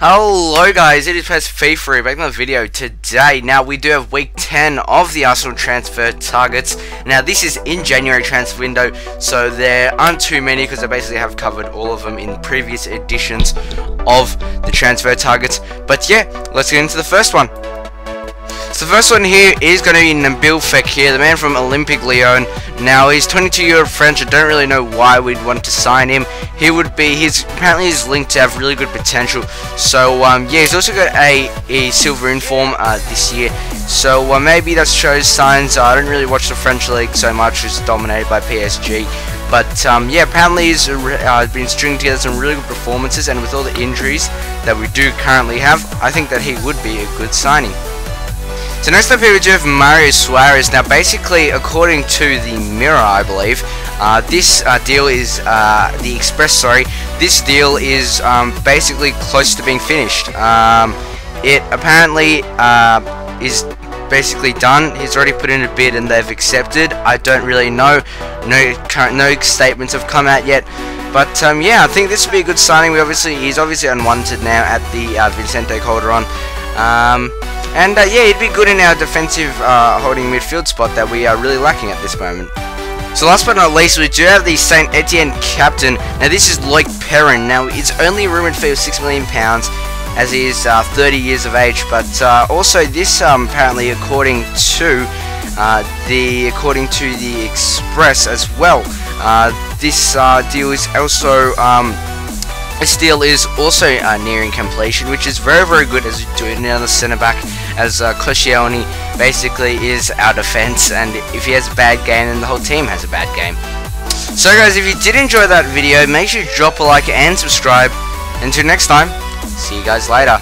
Hello guys, it is Pazz FIFA back in the video today. Now we do have week 10 of the Arsenal transfer targets. Now this is in January transfer window, so there aren't too many because I basically have covered all of them in previous editions of the transfer targets. But yeah, let's get into the first one. So the first one here is going to be Nabil Fekir, the man from Olympique Lyon. Now he's 22 year old French. I don't really know why we'd want to sign him. He would be he's apparently he's linked to have really good potential. So um, yeah, he's also got a, a silver inform uh, this year. So uh, maybe that shows signs. Uh, I don't really watch the French league so much. It's dominated by PSG. But um, yeah, apparently he's uh, been stringing together some really good performances, and with all the injuries that we do currently have, I think that he would be a good signing. So next up here we have Mario Suarez. Now basically, according to the Mirror, I believe, uh, this uh, deal is, uh, the Express, sorry, this deal is um, basically close to being finished. Um, it apparently uh, is basically done. He's already put in a bid and they've accepted. I don't really know. No current, no statements have come out yet. But um, yeah, I think this would be a good signing. We obviously he's obviously unwanted now at the uh, Vicente Calderon. Um, and uh, yeah, he'd be good in our defensive uh, holding midfield spot that we are really lacking at this moment. So last but not least, we do have the Saint Etienne captain. Now this is Loic Perrin. Now it's only a rumoured fee of six million pounds, as he is uh, 30 years of age. But uh, also this, um, apparently, according to uh, the according to the Express as well, uh, this deal is also. Um, this deal is also uh, nearing completion, which is very, very good as we do another centre back, as uh, Koscielny basically is our defence, and if he has a bad game, then the whole team has a bad game. So, guys, if you did enjoy that video, make sure to drop a like and subscribe. Until next time, see you guys later.